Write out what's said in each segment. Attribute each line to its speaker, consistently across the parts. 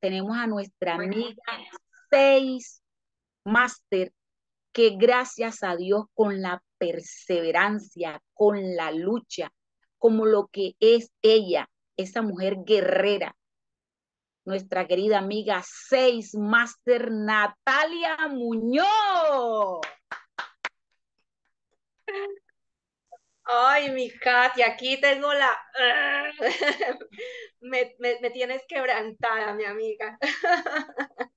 Speaker 1: tenemos a nuestra amiga Seis Master, que gracias a Dios con la perseverancia, con la lucha, como lo que es ella, esa mujer guerrera, nuestra querida amiga Seis Master Natalia Muñoz.
Speaker 2: Ay, mi Katia, aquí tengo la... me, tienes quebrantada, mi amiga.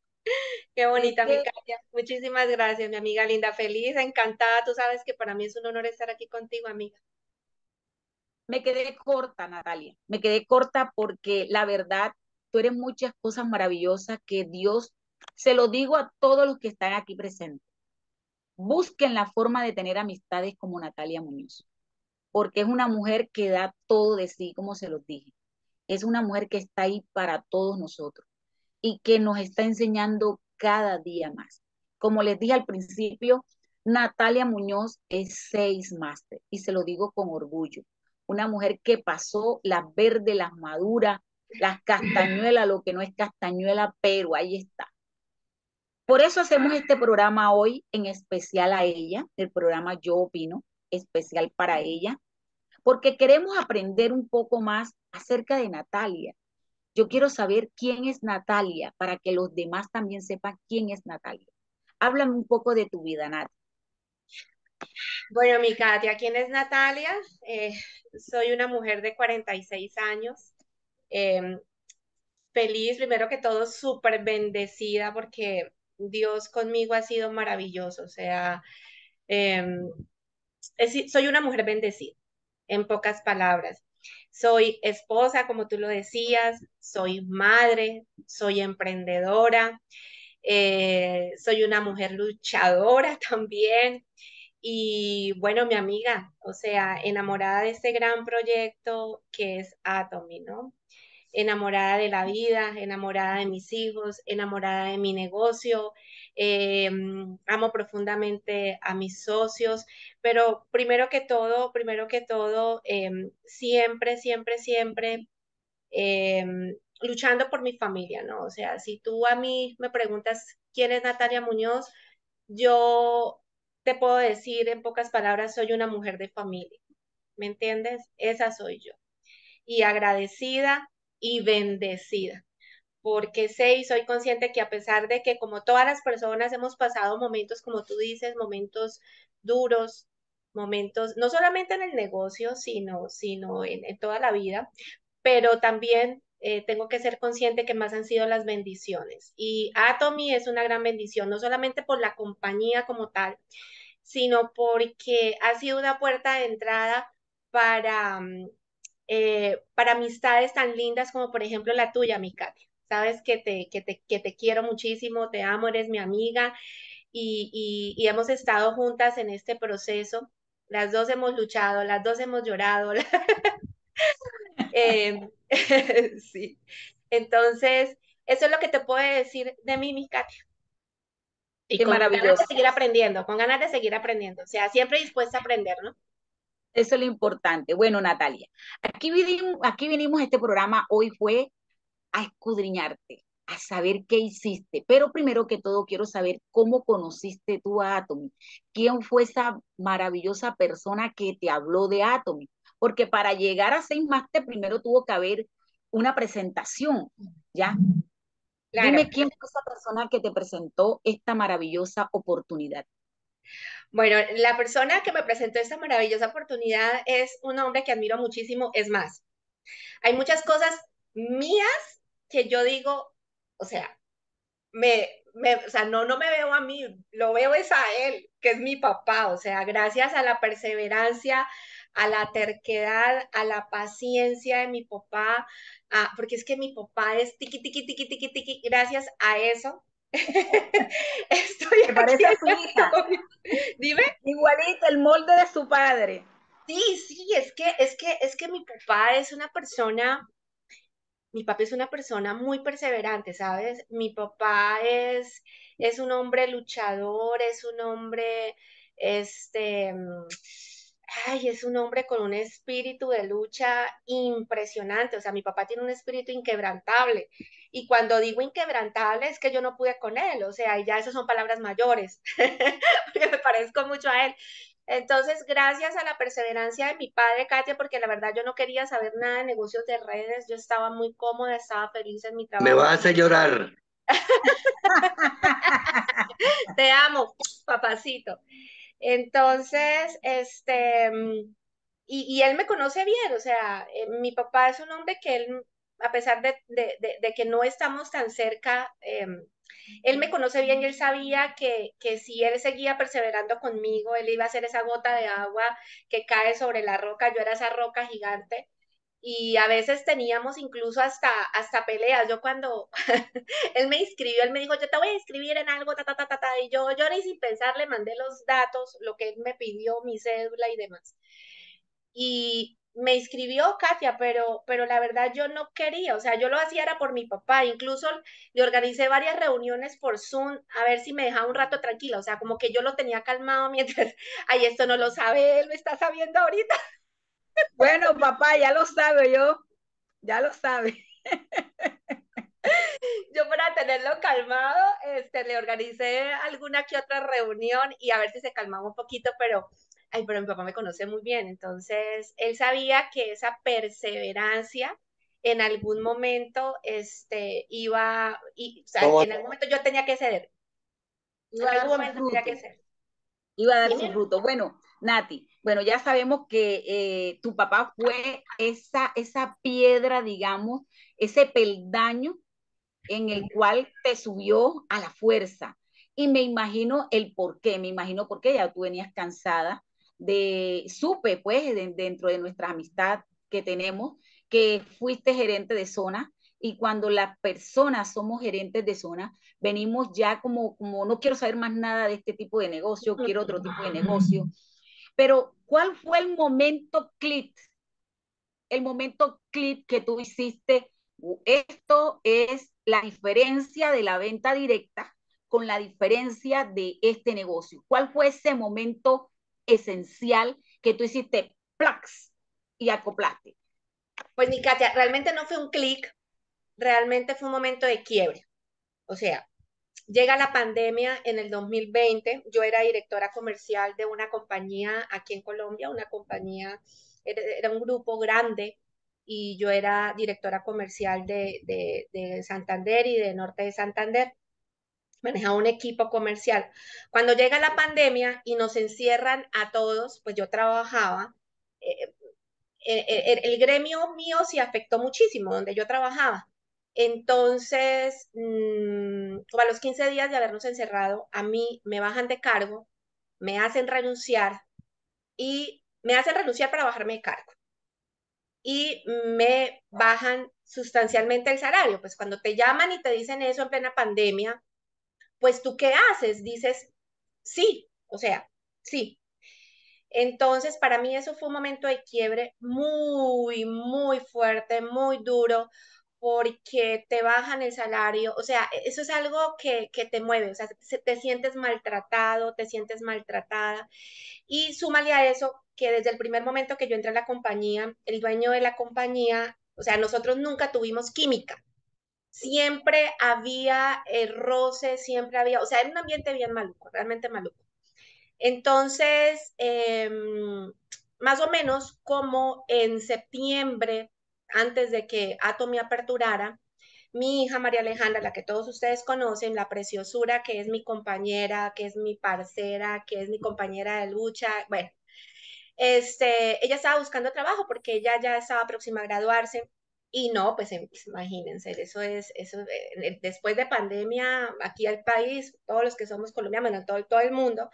Speaker 2: Qué bonita, mi Katia. Muchísimas gracias, mi amiga linda. Feliz, encantada. Tú sabes que para mí es un honor estar aquí contigo, amiga.
Speaker 1: Me quedé corta, Natalia. Me quedé corta porque la verdad, tú eres muchas cosas maravillosas que Dios, se lo digo a todos los que están aquí presentes. Busquen la forma de tener amistades como Natalia Muñoz porque es una mujer que da todo de sí, como se los dije. Es una mujer que está ahí para todos nosotros y que nos está enseñando cada día más. Como les dije al principio, Natalia Muñoz es seis máster y se lo digo con orgullo. Una mujer que pasó las verdes, las maduras, las castañuelas, lo que no es castañuela, pero ahí está. Por eso hacemos este programa hoy en especial a ella, el programa Yo Opino, especial para ella, porque queremos aprender un poco más acerca de Natalia. Yo quiero saber quién es Natalia para que los demás también sepan quién es Natalia. Háblame un poco de tu vida, Nat.
Speaker 2: Bueno, mi Katia, ¿quién es Natalia? Eh, soy una mujer de 46 años. Em, feliz, primero que todo, súper bendecida porque Dios conmigo ha sido maravilloso. O sea, em, soy una mujer bendecida en pocas palabras. Soy esposa, como tú lo decías, soy madre, soy emprendedora, eh, soy una mujer luchadora también. Y bueno, mi amiga, o sea, enamorada de este gran proyecto que es Atomy, ¿no? Enamorada de la vida, enamorada de mis hijos, enamorada de mi negocio, eh, amo profundamente a mis socios, pero primero que todo, primero que todo, em, siempre, siempre, siempre em, luchando por mi familia, ¿no? O sea, si tú a mí me preguntas quién es Natalia Muñoz, yo te puedo decir en pocas palabras, soy una mujer de familia, ¿me entiendes? Esa soy yo. Y agradecida y bendecida porque sé y soy consciente que a pesar de que como todas las personas hemos pasado momentos, como tú dices, momentos duros, momentos, no solamente en el negocio, sino, sino en, toda la vida, pero también eh, tengo que ser consciente que más han sido las bendiciones. Y Atomy es una gran bendición, no solamente por la compañía como tal, sino porque ha sido una puerta de entrada para, mm, eh, para amistades tan lindas como por ejemplo la tuya, mi Katia sabes que te, que te, que te quiero muchísimo, te amo, eres mi amiga y, y, hemos estado juntas en este proceso. Las dos hemos luchado, las dos hemos llorado. Em, sí. Entonces, eso es lo que te puedo decir de mí, mi Katia. Y Qué con maravilloso. ganas de seguir aprendiendo, con ganas de seguir aprendiendo. O sea, siempre dispuesta a aprender, ¿no?
Speaker 1: Eso es lo importante. Bueno, Natalia, aquí vinimos, aquí vinimos, este programa hoy fue a escudriñarte, a saber qué hiciste. Pero primero que todo quiero saber cómo conociste tú a Atomy. ¿Quién fue esa maravillosa persona que te habló de Atomy? Porque para llegar a Seis Master primero tuvo que haber una presentación, ¿ya? Dime quién fue esa persona que te presentó esta maravillosa oportunidad.
Speaker 2: Bueno, la persona que me presentó esta maravillosa oportunidad es un hombre que admiro muchísimo. Es más, hay muchas cosas mías que yo digo, o sea, me, me, o sea, no, no me veo a mí, lo veo es a él, que es mi papá, o sea, gracias a la perseverancia, a la terquedad, a la paciencia de mi papá, porque es que mi papá es tiqui, tiqui, tiqui, tiqui, tiqui, gracias a eso.
Speaker 1: Estoy Me parece a su hija.
Speaker 2: Dime.
Speaker 1: Igualito, el molde de su padre.
Speaker 2: Sí, sí, es que, es que, es que mi papá es una persona mi papá es una persona muy perseverante, ¿sabes? Mi papá es, es un hombre luchador, es un hombre, este, ay, es un hombre con un espíritu de lucha impresionante, o sea, mi papá tiene un espíritu inquebrantable. Y cuando digo inquebrantable es que yo no pude con él, o sea, ya esas son palabras mayores, porque me parezco mucho a él. Entonces, gracias a la perseverancia de mi padre, Katia, porque la verdad yo no quería saber nada de negocios de redes, yo estaba muy cómoda, estaba feliz en mi trabajo.
Speaker 3: Me vas a llorar.
Speaker 2: Te amo, papacito. Entonces, este, y, él me conoce bien, o sea, eh, mi papá es un hombre que él, a pesar de, que no estamos tan cerca, em, él me conoce bien y él sabía que, que si él seguía perseverando conmigo, él iba a ser esa gota de agua que cae sobre la roca, yo era esa roca gigante y a veces teníamos incluso hasta, hasta peleas. Yo cuando él me inscribió, él me dijo, yo te voy a inscribir en algo, ta, ta, ta, ta, ta, y yo lloré sin pensar le mandé los datos, lo que él me pidió, mi cédula y demás. Y me inscribió Katia, pero, pero la verdad yo no quería, o sea, yo lo hacía era por mi papá, incluso le organicé varias reuniones por Zoom a ver si me dejaba un rato tranquila, o sea, como que yo lo tenía calmado mientras, ay, esto no lo sabe él, me está sabiendo ahorita.
Speaker 1: Bueno, papá, ya lo sabe yo, ya lo sabe.
Speaker 2: Yo para tenerlo calmado, este, le organicé alguna que otra reunión y a ver si se calmaba un poquito, pero, ay, pero mi papá me conoce muy bien, entonces él sabía que esa perseverancia en algún momento, este, iba, y, o sea, en algún momento yo tenía que ceder.
Speaker 1: en algún momento tenía que ceder. Iba a dar su fruto. Bueno, Nati, bueno, ya sabemos que eh, tu papá fue esa, esa piedra, digamos, ese peldaño en el cual te subió a la fuerza. Y me imagino el por qué, me imagino por qué ya tú venías cansada de, supe pues dentro de nuestra amistad que tenemos, que fuiste gerente de zona y cuando las personas somos gerentes de zona, venimos ya como, como no quiero saber más nada de este tipo de negocio, quiero otro tipo de negocio. Pero, ¿cuál fue el momento clic? El momento clic que tú hiciste, esto es la diferencia de la venta directa con la diferencia de este negocio. ¿Cuál fue ese momento esencial que tú hiciste plax y acoplaste?
Speaker 2: Pues mi Katia, realmente no fue un clic, realmente fue un momento de quiebre. O sea, llega la pandemia en el 2020, yo era directora comercial de una compañía aquí en Colombia, una compañía, era, un grupo grande y yo era directora comercial de, de, Santander y de Norte de Santander. Manejaba un equipo comercial. Cuando llega la pandemia y nos encierran a todos, pues yo trabajaba. Eh, eh, eh, el gremio mío se afectó muchísimo, donde yo trabajaba entonces, mmm, a los 15 días de habernos encerrado, a mí me bajan de cargo, me hacen renunciar y me hacen renunciar para bajarme de cargo. Y me bajan sustancialmente el salario. Pues cuando te llaman y te dicen eso en plena pandemia, pues tú qué haces? Dices, sí, o sea, sí. Entonces, para mí eso fue un momento de quiebre muy, muy fuerte, muy duro, porque te bajan el salario, o sea, eso es algo que, te mueve, o sea, te, sientes maltratado, te sientes maltratada. Y súmale a eso que desde el primer momento que yo entré a la compañía, el dueño de la compañía, o sea, nosotros nunca tuvimos química. Siempre había el roce, siempre había, o sea, era un ambiente bien maluco, realmente maluco. Entonces, em, más o menos como en septiembre antes de que Atomi aperturara, mi hija María Alejandra, la que todos ustedes conocen, la preciosura que es mi compañera, que es mi parcera, que es mi compañera de lucha, bueno, este, ella estaba buscando trabajo porque ella ya estaba próxima a graduarse y no, pues, em, pues imagínense, eso es, eso, eh, después de pandemia, aquí al país, todos los que somos colombianos, bueno, todo, todo el mundo,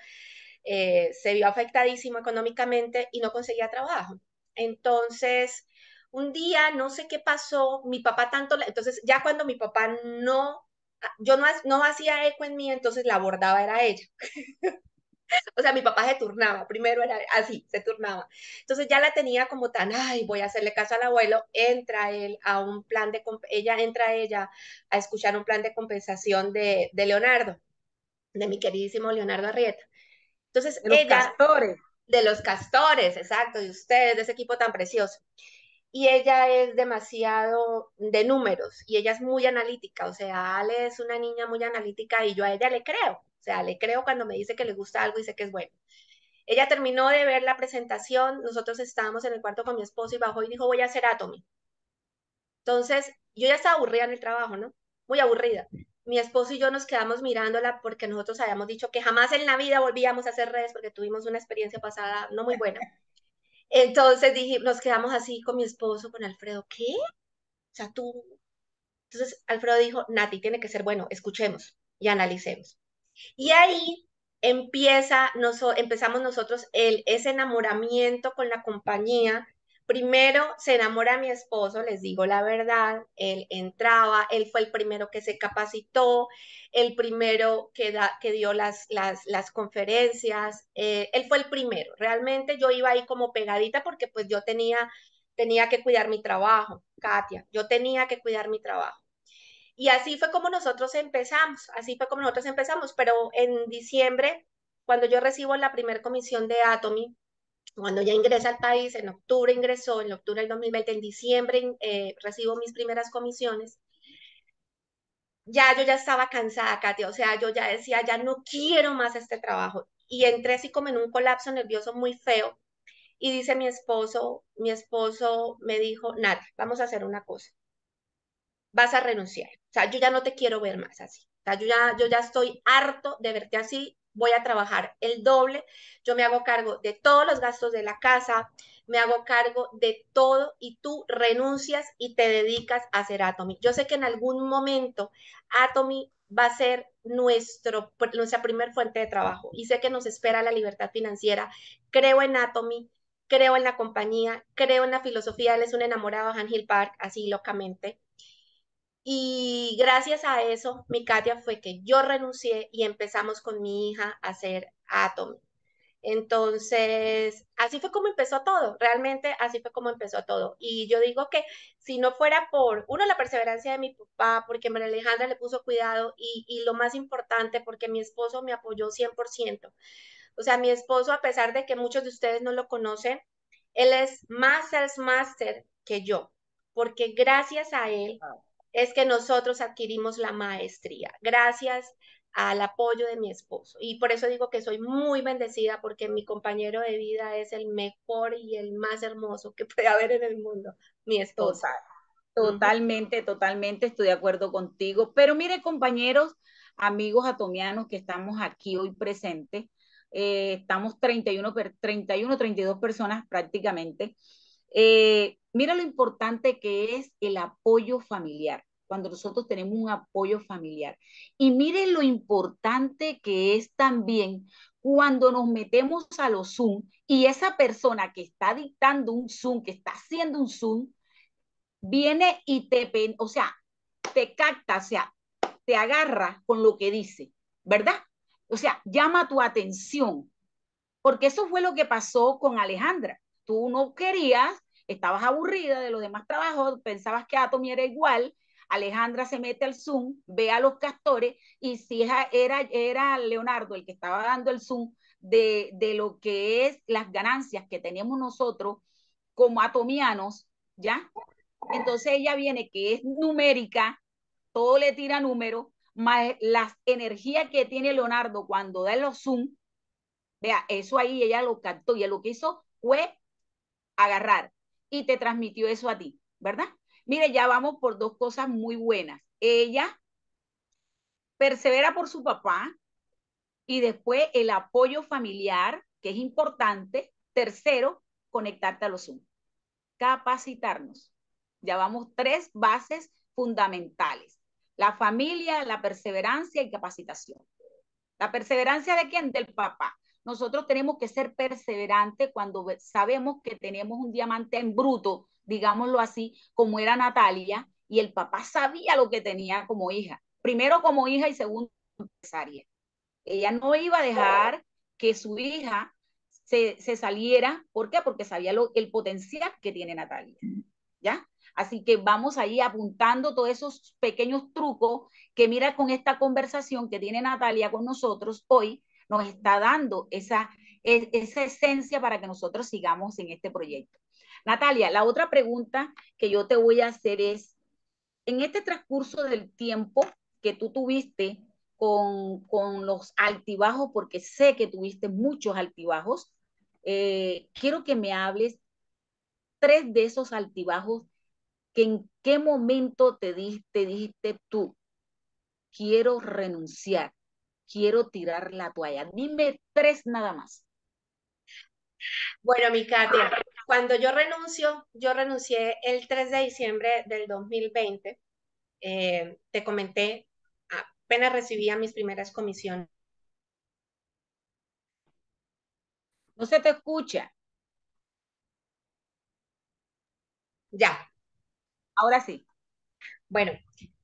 Speaker 2: eh, se vio afectadísimo económicamente y no conseguía trabajo. Entonces, un día, no sé qué pasó, mi papá tanto, entonces ya cuando mi papá no, yo no, no hacía eco en mí, entonces la abordaba era ella. o sea, mi papá se turnaba, primero era así, se turnaba. Entonces ya la tenía como tan, ay, voy a hacerle caso al abuelo, entra él a un plan de, ella entra ella a escuchar un plan de compensación de, de Leonardo, de mi queridísimo Leonardo Arrieta. Entonces ella... De los castores, exacto, de ustedes, de ese equipo tan precioso. Y ella es demasiado de números y ella es muy analítica, o sea, Ale es una niña muy analítica y yo a ella le creo, o sea, le creo cuando me dice que le gusta algo y sé que es bueno. Ella terminó de ver la presentación, nosotros estábamos en el cuarto con mi esposo y bajó y dijo, voy a hacer Atomy. Entonces, yo ya estaba aburrida en el trabajo, ¿no? Muy aburrida. Mi esposo y yo nos quedamos mirándola porque nosotros habíamos dicho que jamás en la vida volvíamos a hacer redes porque tuvimos una experiencia pasada no muy buena. Entonces dije, nos quedamos así con mi esposo, con Alfredo, ¿qué? O sea, tú... Entonces Alfredo dijo, Nati, tiene que ser bueno, escuchemos y analicemos. Y ahí empieza, empezamos nosotros el, ese enamoramiento con la compañía. Primero se enamora mi esposo, les digo la verdad, él entraba, él fue el primero que se capacitó, el primero que, que dio las, las, las conferencias, eh, él fue el primero. Realmente yo iba ahí como pegadita porque pues yo tenía, tenía que cuidar mi trabajo, Katia, yo tenía que cuidar mi trabajo. Y así fue como nosotros empezamos, así fue como nosotros empezamos, pero en diciembre, cuando yo recibo la primera comisión de Atomy, cuando ya ingresa al país, en octubre ingresó, en octubre del 2020, en diciembre eh, recibo mis primeras comisiones, ya yo ya estaba cansada, Katia, o sea, yo ya decía, ya no quiero más este trabajo. Y entré así como en un colapso nervioso muy feo. Y dice mi esposo, mi esposo me dijo, Nat, vamos a hacer una cosa vas a renunciar. O sea, yo ya no te quiero ver más así. O sea, yo ya, yo ya estoy harto de verte así, voy a trabajar el doble, yo me hago cargo de todos los gastos de la casa, me hago cargo de todo y tú renuncias y te dedicas a hacer Atomy. Yo sé que en algún momento Atomy va a ser nuestro, nuestra primer fuente de trabajo y sé que nos espera la libertad financiera. Creo en Atomy, creo en la compañía, creo en la filosofía. Él es un enamorado de Hill Park, así locamente. Y gracias a eso, mi Katia fue que yo renuncié y empezamos con mi hija a hacer Atomy. Entonces, así fue como empezó todo, realmente así fue como empezó todo. Y yo digo que si no fuera por, uno, la perseverancia de mi papá, porque María Alejandra le puso cuidado y, y lo más importante, porque mi esposo me apoyó 100%. O sea, mi esposo, a pesar de que muchos de ustedes no lo conocen, él es más master que yo, porque gracias a él es que nosotros adquirimos la maestría, gracias al apoyo de mi esposo. Y por eso digo que soy muy bendecida porque mi compañero de vida es el mejor y el más hermoso que puede haber en el mundo, mi esposo.
Speaker 1: totalmente, totalmente estoy de acuerdo contigo. Pero mire, compañeros, amigos atomianos que estamos aquí hoy presentes, eh, estamos 31, 31, 32 personas prácticamente. Eh, mira lo importante que es el apoyo familiar, cuando nosotros tenemos un apoyo familiar. Y mire lo importante que es también cuando nos metemos a los Zoom y esa persona que está dictando un Zoom, que está haciendo un Zoom, viene y te, o sea, te capta, o sea, te agarra con lo que dice, ¿verdad? O sea, llama tu atención, porque eso fue lo que pasó con Alejandra. Tú no querías estabas aburrida de los demás trabajos, pensabas que Atomy era igual, Alejandra se mete al Zoom, ve a los castores y si era, era Leonardo el que estaba dando el Zoom de, de lo que es las ganancias que tenemos nosotros como atomianos, ¿ya? Entonces ella viene que es numérica, todo le tira número, más las energías que tiene Leonardo cuando da los Zoom, vea, eso ahí ella lo captó y lo que hizo fue agarrar y te transmitió eso a ti, ¿verdad? Mire, ya vamos por dos cosas muy buenas. Ella persevera por su papá y después el apoyo familiar, que es importante. Tercero, conectarte a los Zoom. Capacitarnos. Ya vamos tres bases fundamentales. La familia, la perseverancia y capacitación. ¿La perseverancia de quién? Del papá. Nosotros tenemos que ser perseverantes cuando sabemos que tenemos un diamante en bruto, digámoslo así, como era Natalia, y el papá sabía lo que tenía como hija. Primero como hija y segundo empresaria. Ella no iba a dejar que su hija se, se saliera. ¿Por qué? Porque sabía lo, el potencial que tiene Natalia. ¿Ya? Así que vamos ahí apuntando todos esos pequeños trucos que mira con esta conversación que tiene Natalia con nosotros hoy, nos está dando esa, e, esa esencia para que nosotros sigamos en este proyecto. Natalia, la otra pregunta que yo te voy a hacer es, en este transcurso del tiempo que tú tuviste con, con los altibajos, porque sé que tuviste muchos altibajos, eh, quiero que me hables tres de esos altibajos que en qué momento te, te dijiste tú, quiero renunciar, quiero tirar la toalla. Dime tres nada más.
Speaker 2: Bueno, mi Katia, cuando yo renuncio, yo renuncié el 3 de diciembre del 2020. Eh, te comenté, apenas recibía mis primeras comisiones.
Speaker 1: No se te escucha.
Speaker 2: Ya.
Speaker 1: Ahora sí.
Speaker 2: Bueno,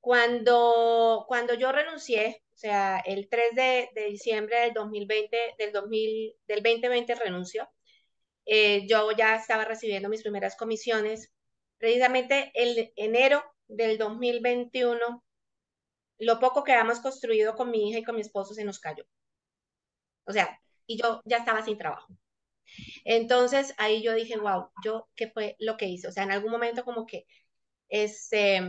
Speaker 2: cuando, cuando yo renuncié, o sea, el 3 de, diciembre del 2020, del, 2000, del 2020 renunció, eh, yo ya estaba recibiendo mis primeras comisiones. Precisamente el enero del 2021, lo poco que habíamos construido con mi hija y con mi esposo se nos cayó. O sea, y yo ya estaba sin trabajo. Entonces ahí yo dije, wow, yo qué fue lo que hice. O sea, en algún momento como que, este,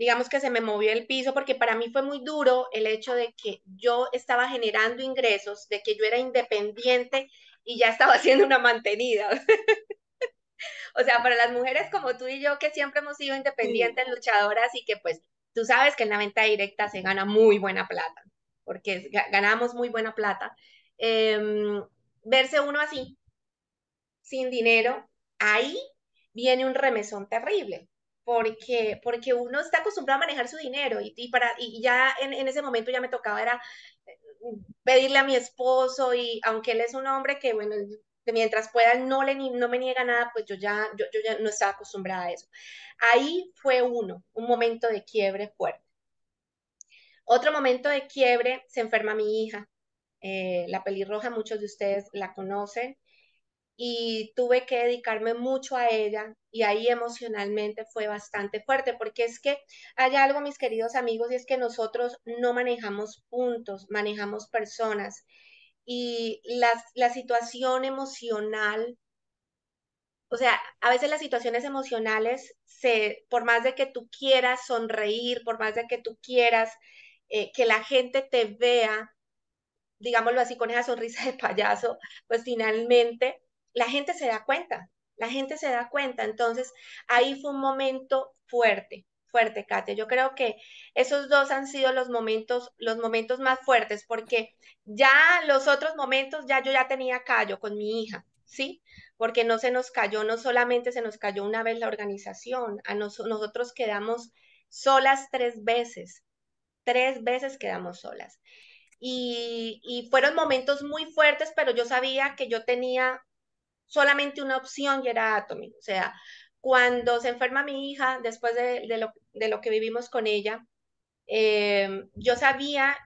Speaker 2: digamos que se me movió el piso porque para mí fue muy duro el hecho de que yo estaba generando ingresos, de que yo era independiente y ya estaba siendo una mantenida. o sea, para las mujeres como tú y yo que siempre hemos sido independientes, luchadoras y que pues tú sabes que en la venta directa se gana muy buena plata, porque ganamos muy buena plata. Em, verse uno así, sin dinero, ahí viene un remesón terrible, porque, porque uno está acostumbrado a manejar su dinero y, para, y ya en, en, ese momento ya me tocaba era eh, pedirle a mi esposo y aunque él es un hombre que, bueno, mientras pueda no, le, no me niega nada, pues yo ya, yo, yo ya no estaba acostumbrada a eso. Ahí fue uno, un momento de quiebre fuerte. Otro momento de quiebre, se enferma mi hija. Eh, la pelirroja, muchos de ustedes la conocen, y tuve que dedicarme mucho a ella y ahí emocionalmente fue bastante fuerte, porque es que hay algo, mis queridos amigos, y es que nosotros no manejamos puntos, manejamos personas y la, la situación emocional, o sea, a veces las situaciones emocionales, se, por más de que tú quieras sonreír, por más de que tú quieras eh, que la gente te vea, digámoslo así, con esa sonrisa de payaso, pues finalmente la gente se da cuenta, la gente se da cuenta. Entonces, ahí fue un momento fuerte, fuerte, Katia. Yo creo que esos dos han sido los momentos, los momentos más fuertes, porque ya los otros momentos, ya yo ya tenía callo con mi hija, ¿sí? Porque no se nos cayó, no solamente se nos cayó una vez la organización, a nosotros quedamos solas tres veces, tres veces quedamos solas. Y, y fueron momentos muy fuertes, pero yo sabía que yo tenía solamente una opción y era Atomy. O sea, cuando se enferma mi hija, después de, lo, que vivimos con ella, eh, yo sabía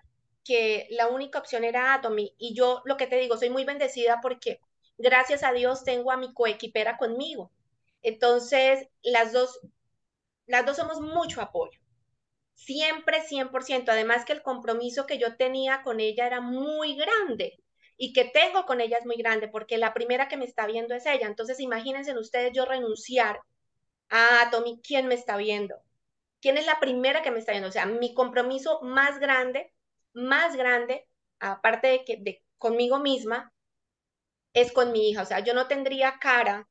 Speaker 2: que la única opción era Atomy. Y yo lo que te digo, soy muy bendecida porque gracias a Dios tengo a mi coequipera conmigo. Entonces, las dos, las dos somos mucho apoyo. Siempre 100%. Además que el compromiso que yo tenía con ella era muy grande y que tengo con ella es muy grande porque la primera que me está viendo es ella. Entonces, imagínense ustedes yo renunciar a Tommy, ¿quién me está viendo? ¿Quién es la primera que me está viendo? O sea, mi compromiso más grande, más grande, aparte de que de, conmigo misma, es con mi hija. O sea, yo no tendría cara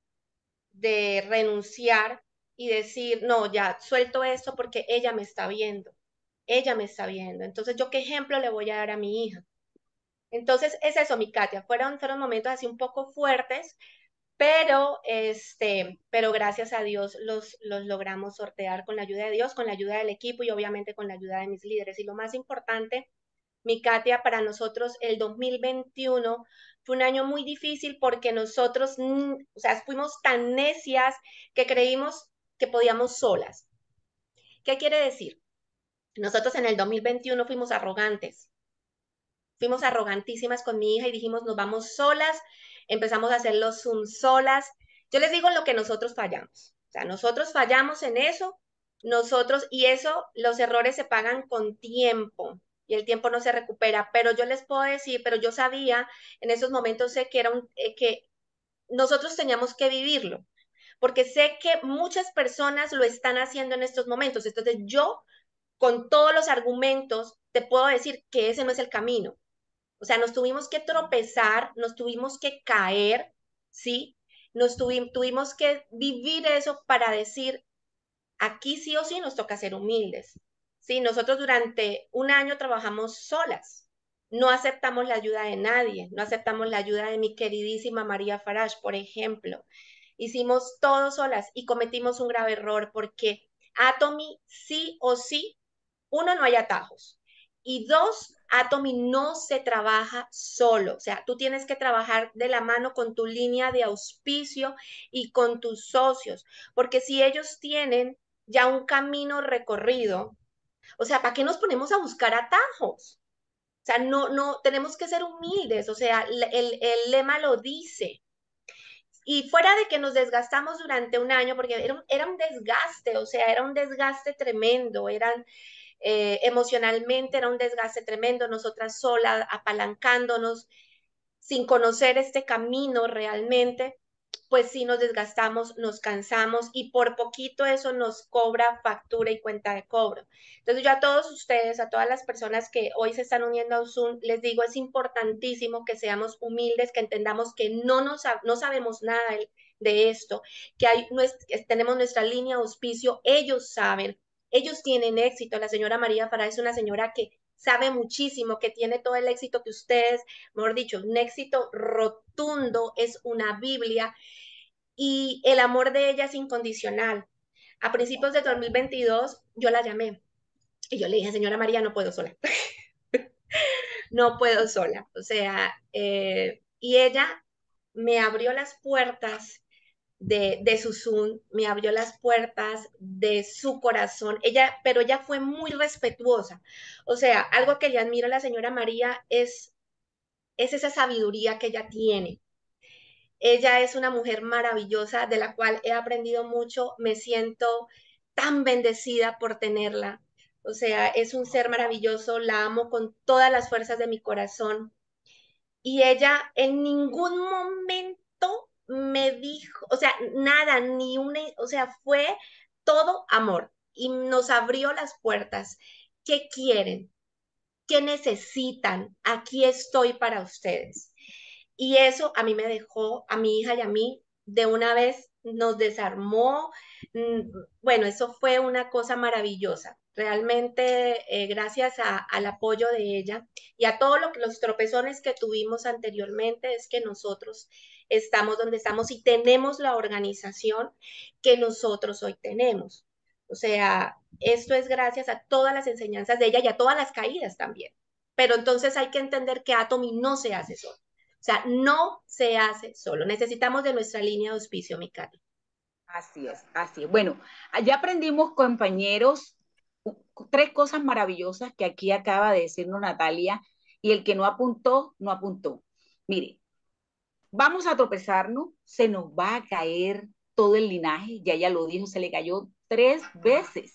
Speaker 2: de renunciar y decir, no, ya suelto esto porque ella me está viendo. Ella me está viendo. Entonces, ¿yo qué ejemplo le voy a dar a mi hija? Entonces, es eso, mi Katia. Fueron, momentos así un poco fuertes, pero, este, pero gracias a Dios los, los logramos sortear con la ayuda de Dios, con la ayuda del equipo y obviamente con la ayuda de mis líderes. Y lo más importante, mi Katia, para nosotros el 2021 fue un año muy difícil porque nosotros, mm, o sea, fuimos tan necias que creímos que podíamos solas. ¿Qué quiere decir? Nosotros en el 2021 fuimos arrogantes fuimos arrogantísimas con mi hija y dijimos, nos vamos solas, empezamos a hacer los Zoom solas. Yo les digo lo que nosotros fallamos. O sea, nosotros fallamos en eso, nosotros, y eso, los errores se pagan con tiempo. y el tiempo no se recupera, pero yo les puedo decir, pero yo sabía en esos momentos sé que era un, eh, que nosotros teníamos que vivirlo, porque sé que muchas personas lo están haciendo en estos momentos. Entonces yo, con todos los argumentos, te puedo decir que ese no es el camino. O sea, nos tuvimos que tropezar, nos tuvimos que caer, ¿sí? Nos tuvimos que vivir eso para decir, aquí sí o sí nos toca ser humildes. Sí, nosotros durante un año trabajamos solas. No aceptamos la ayuda de nadie, no aceptamos la ayuda de mi queridísima María Farage, por ejemplo. Hicimos todo solas y cometimos un grave error porque Atomy sí o sí, uno, no hay atajos. Y dos, Atomy no se trabaja solo, o sea, tú tienes que trabajar de la mano con tu línea de auspicio y con tus socios, porque si ellos tienen ya un camino recorrido, o sea, ¿para qué nos ponemos a buscar atajos? O sea, no, no, tenemos que ser humildes, o sea, el, el lema lo dice. Y fuera de que nos desgastamos durante un año, porque era era un desgaste, o sea, era un desgaste tremendo, eran eh, emocionalmente, era un desgaste tremendo, nosotras solas, apalancándonos, sin conocer este camino realmente pues sí nos desgastamos, nos cansamos y por poquito eso nos cobra factura y cuenta de cobro. Entonces yo a todos ustedes, a todas las personas que hoy se están uniendo a Zoom, les digo, es importantísimo que seamos humildes, que entendamos que no, nos, no sabemos nada de, esto, que tenemos nuestra línea de auspicio, ellos saben, ellos tienen éxito. La señora María Farah es una señora que sabe muchísimo, que tiene todo el éxito que ustedes, mejor dicho, un éxito rotundo, es una Biblia y el amor de ella es incondicional. A principios de 2022 yo la llamé y yo le dije, señora María, no puedo sola. no puedo sola. O sea, eh, y ella me abrió las puertas de, de, me abrió las puertas de su corazón. Ella, pero ella fue muy respetuosa. O sea, algo que le admiro a la señora María es, es esa sabiduría que ella tiene. Ella es una mujer maravillosa de la cual he aprendido mucho. Me siento tan bendecida por tenerla. O sea, es un ser maravilloso, la amo con todas las fuerzas de mi corazón. Y ella en ningún momento me dijo, o sea, nada, ni una, o sea, fue todo amor y nos abrió las puertas. ¿Qué quieren? ¿Qué necesitan? Aquí estoy para ustedes. Y eso a mí me dejó, a mi hija y a mí, de una vez nos desarmó. Mm, bueno, eso fue una cosa maravillosa. Realmente, eh, gracias al apoyo de ella y a todos los tropezones que tuvimos anteriormente, es que nosotros estamos donde estamos y tenemos la organización que nosotros hoy tenemos. O sea, esto es gracias a todas las enseñanzas de ella y a todas las caídas también. Pero entonces hay que entender que Atomy no se hace solo. O sea, no se hace solo. Necesitamos de nuestra línea de auspicio,
Speaker 1: Así es, así es. Bueno, ya aprendimos, compañeros, tres cosas maravillosas que aquí acaba de decirnos Natalia, y el que no apuntó, no apuntó. Mire, vamos a tropezarnos, se nos va a caer todo el linaje, ya ya lo dijo, se le cayó tres veces.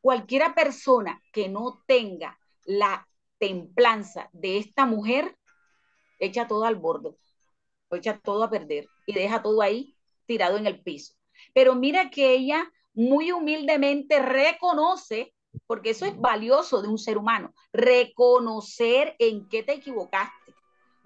Speaker 1: Cualquiera persona que no tenga la templanza de esta mujer echa todo al bordo, echa todo a perder y deja todo ahí tirado en el piso. Pero mira que ella muy humildemente reconoce, porque eso es valioso de un ser humano, reconocer en qué te equivocaste.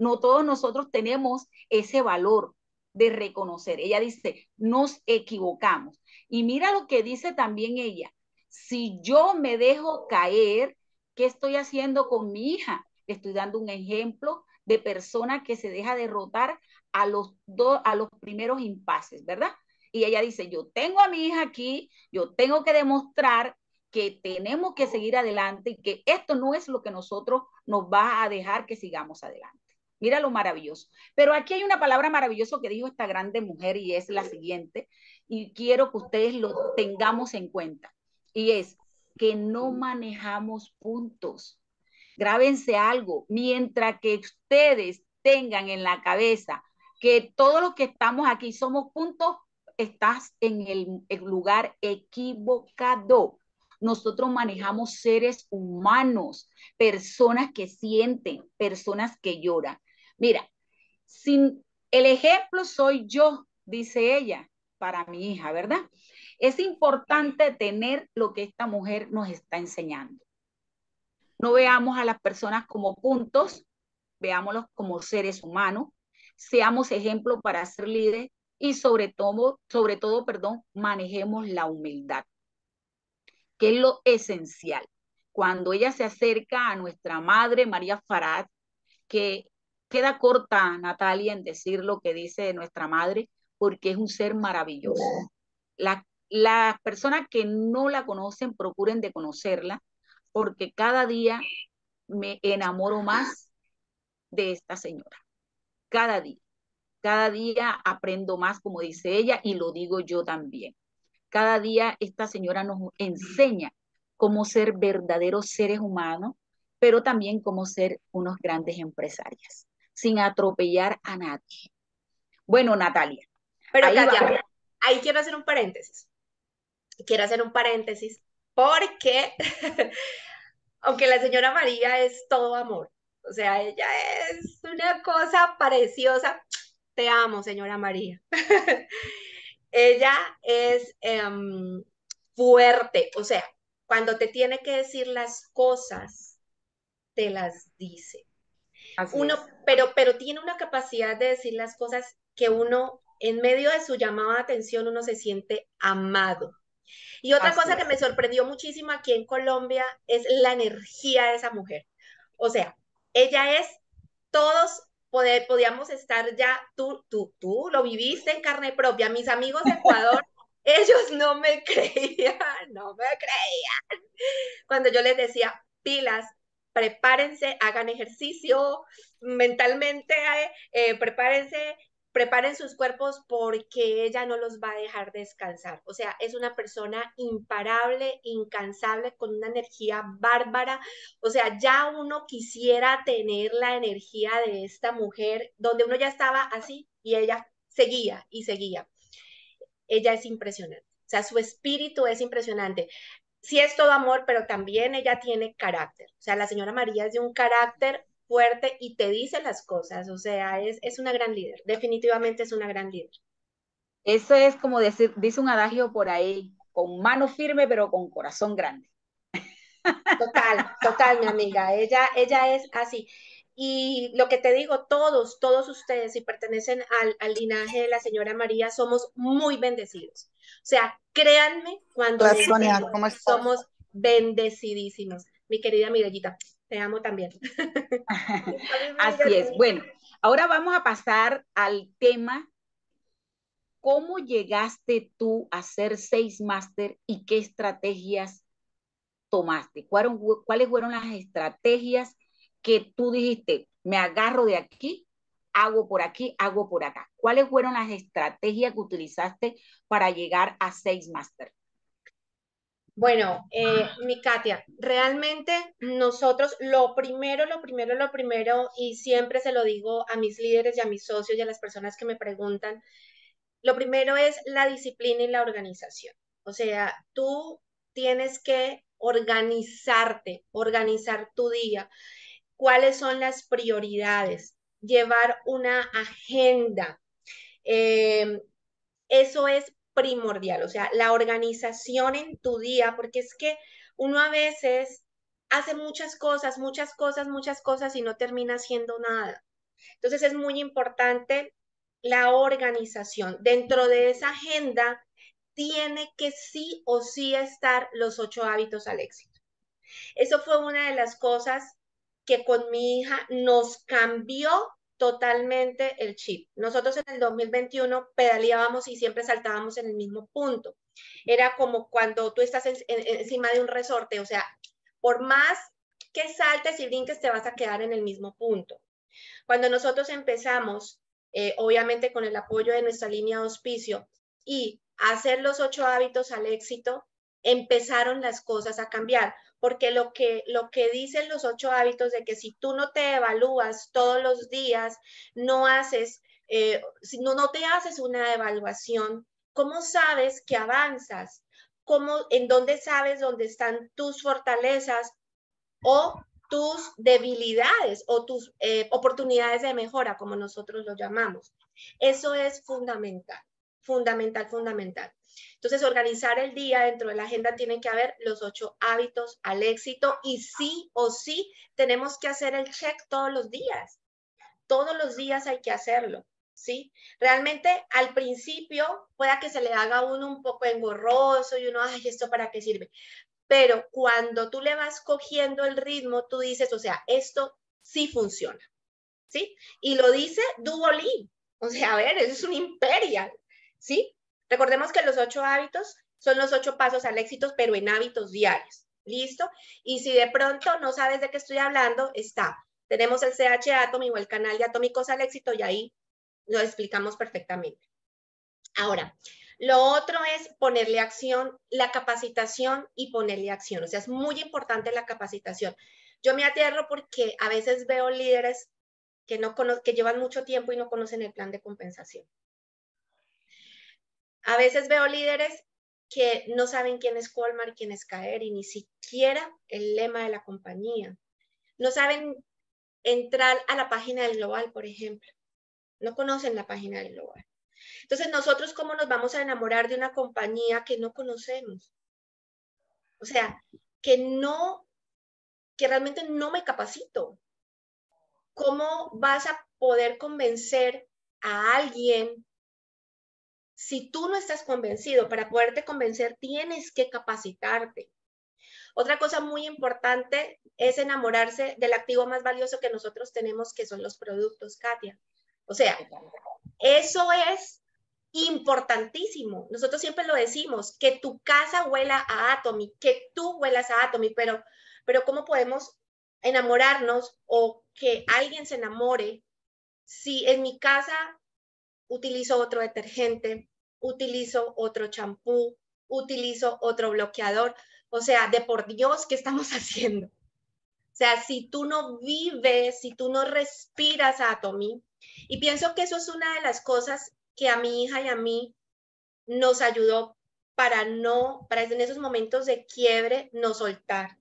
Speaker 1: No todos nosotros tenemos ese valor de reconocer. Ella dice, nos equivocamos. Y mira lo que dice también ella, si yo me dejo caer, ¿qué estoy haciendo con mi hija? Le estoy dando un ejemplo de persona que se deja derrotar a los, a los primeros impases, ¿verdad? Y ella dice, yo tengo a mi hija aquí, yo tengo que demostrar que tenemos que seguir adelante y que esto no es lo que nosotros nos va a dejar que sigamos adelante. Mira lo maravilloso. Pero aquí hay una palabra maravillosa que dijo esta grande mujer y es la siguiente, y quiero que ustedes lo tengamos en cuenta, y es que no manejamos puntos grábense algo, mientras que ustedes tengan en la cabeza que todos los que estamos aquí somos puntos, estás en el, lugar equivocado. nosotros manejamos seres humanos, personas que sienten, personas que lloran. Mira, sin el ejemplo soy yo, dice ella, para mi hija, ¿verdad? Es importante tener lo que esta mujer nos está enseñando. No veamos a las personas como puntos, veámoslos como seres humanos, seamos ejemplo para ser líderes y sobre todo, sobre todo, perdón, manejemos la humildad, que es lo esencial. Cuando ella se acerca a nuestra madre María Farad, que queda corta Natalia en decir lo que dice nuestra madre, porque es un ser maravilloso. La, las personas que no la conocen, procuren de conocerla, porque cada día me enamoro más de esta señora. Cada día. Cada día aprendo más, como dice ella, y lo digo yo también. Cada día esta señora nos enseña cómo ser verdaderos seres humanos, pero también cómo ser unos grandes empresarias, sin atropellar a nadie. Bueno, Natalia.
Speaker 2: Pero ahí, ahí quiero hacer un paréntesis. Quiero hacer un paréntesis porque, aunque la señora María es todo amor, o sea, ella es una cosa preciosa, te amo, señora María. Ella es em, fuerte, o sea, cuando te tiene que decir las cosas, te las dice. Uno, pero, pero tiene una capacidad de decir las cosas que uno, en medio de su llamada de atención, uno se siente amado. Y otra cosa que me sorprendió muchísimo aquí en Colombia es la energía de esa mujer. O sea, ella es todos podíamos estar ya, tú, tú, tú lo viviste en carne propia, mis amigos de Ecuador, ellos no me creían, no me creían. Cuando yo les decía, pilas, prepárense, hagan ejercicio mentalmente, eh, prepárense, preparen sus cuerpos porque ella no los va a dejar descansar. O sea, es una persona imparable, incansable, con una energía bárbara. O sea, ya uno quisiera tener la energía de esta mujer, donde uno ya estaba así y ella seguía y seguía. Ella es impresionante. O sea, su espíritu es impresionante. Sí es todo amor, pero también ella tiene carácter. O sea, la señora María es de un carácter fuerte y te dice las cosas, o sea, es, es una gran líder, definitivamente es una gran líder.
Speaker 1: Eso es como decir, dice un adagio por ahí, con mano firme pero con corazón grande.
Speaker 2: Total, total, mi amiga, ella, ella es así. Y lo que te digo, todos, todos ustedes, si pertenecen al, al linaje de la señora María, somos muy bendecidos. O sea, créanme cuando somos bendecidísimos. Mi querida Miguelita, te amo también.
Speaker 1: Así es. Bueno, ahora vamos a pasar al tema. ¿Cómo llegaste tú a ser seis máster y qué estrategias tomaste? ¿Cuáles fueron las estrategias que tú dijiste, me agarro de aquí, hago por aquí, hago por acá? ¿Cuáles fueron las estrategias que utilizaste para llegar a seis máster?
Speaker 2: Bueno, eh, mi Katia, realmente nosotros lo primero, lo primero, lo primero, y siempre se lo digo a mis líderes y a mis socios y a las personas que me preguntan, lo primero es la disciplina y la organización. O sea, tú tienes que organizarte, organizar tu día, cuáles son las prioridades, llevar una agenda. Eh, eso es primordial, o sea, la organización en tu día, porque es que uno a veces hace muchas cosas, muchas cosas, muchas cosas y no termina haciendo nada. Entonces es muy importante la organización. Dentro de esa agenda tiene que sí o sí estar los ocho hábitos al éxito. Eso fue una de las cosas que con mi hija nos cambió totalmente el chip. Nosotros en el 2021 pedaleábamos y siempre saltábamos en el mismo punto. Era como cuando tú estás encima de un resorte, o sea, por más que saltes y brinques, te vas a quedar en el mismo punto. Cuando nosotros empezamos, eh, obviamente con el apoyo de nuestra línea de auspicio, y hacer los ocho hábitos al éxito, empezaron las cosas a cambiar porque lo que, lo que dicen los ocho hábitos de que si tú no te evalúas todos los días, no haces, eh, si no, no te haces una evaluación, ¿cómo sabes que avanzas? cómo, en dónde sabes dónde están tus fortalezas o tus debilidades o tus eh, oportunidades de mejora, como nosotros lo llamamos. Eso es fundamental, fundamental, fundamental. Entonces, organizar el día dentro de la agenda tiene que haber los ocho hábitos al éxito y sí o sí tenemos que hacer el check todos los días. Todos los días hay que hacerlo. ¿Sí? Realmente al principio pueda que se le haga uno un poco engorroso y uno, ay, ¿esto para qué sirve? Pero cuando tú le vas cogiendo el ritmo, tú dices, o sea, esto sí funciona, ¿sí? Y lo dice Duolin, o sea, a ver, eso es un imperial, ¿sí? Recordemos que los ocho hábitos son los ocho pasos al éxito, pero en hábitos diarios. ¿Listo? Y si de pronto no sabes de qué estoy hablando, está. Tenemos el CH Atomy o el canal de Atómicos al éxito y ahí lo explicamos perfectamente. Ahora, lo otro es ponerle acción, la capacitación y ponerle acción. O sea, es muy importante la capacitación. Yo me aterro porque a veces veo líderes que, llevan mucho tiempo y no conocen el plan de compensación. A veces veo líderes que no saben quién es Colmar, quién es Caer y ni siquiera el lema de la compañía. No saben entrar a la página del global, por ejemplo. No conocen la página del global. Entonces, nosotros, ¿cómo nos vamos a enamorar de una compañía que no conocemos? O sea, que no, que realmente no me capacito. ¿Cómo vas a poder convencer a alguien si tú no estás convencido, para poderte convencer tienes que capacitarte. Otra cosa muy importante es enamorarse del activo más valioso que nosotros tenemos, que son los productos, Katia. O sea, eso es importantísimo. Nosotros siempre lo decimos, que tu casa huela a Atomy, que tú huelas a Atomy, pero, pero ¿cómo podemos enamorarnos o que alguien se enamore si en mi casa utilizo otro detergente, utilizo otro champú, utilizo otro bloqueador. O sea, de por Dios, ¿qué estamos haciendo? O sea, si tú no vives, si tú no respiras Atomy, y pienso que eso es una de las cosas que a mi hija y a mí nos ayudó para no, para en esos momentos de quiebre, no soltar.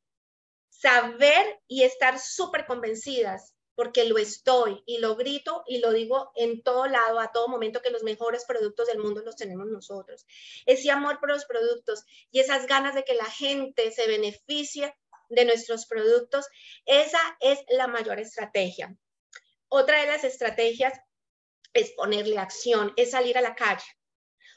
Speaker 2: Saber y estar súper convencidas porque lo estoy y lo grito y lo digo en todo lado, a todo momento, que los mejores productos del mundo los tenemos nosotros. Ese amor por los productos y esas ganas de que la gente se beneficie de nuestros productos, esa es la mayor estrategia. Otra de las estrategias es ponerle acción, es salir a la calle.